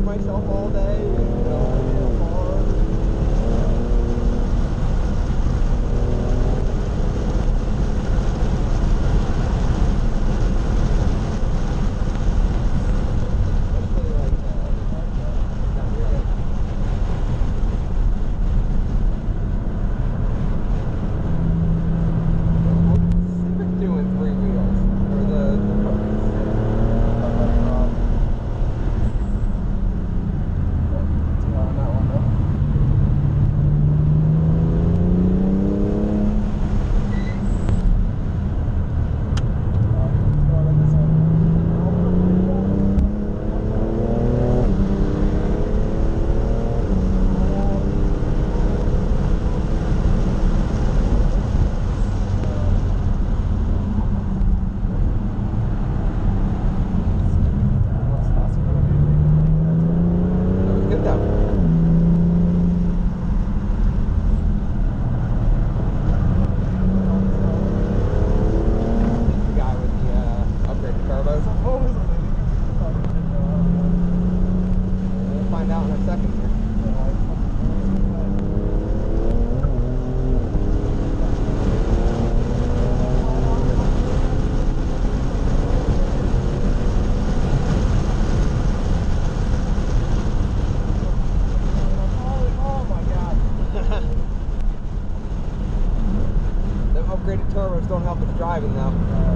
myself all day. don't help with driving though.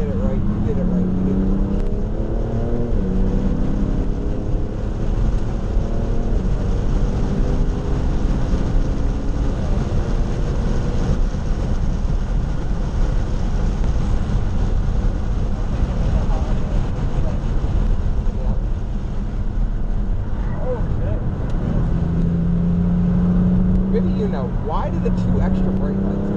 did it right. You it right. You it right. You know, why do the two extra brake lights